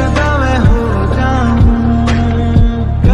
You're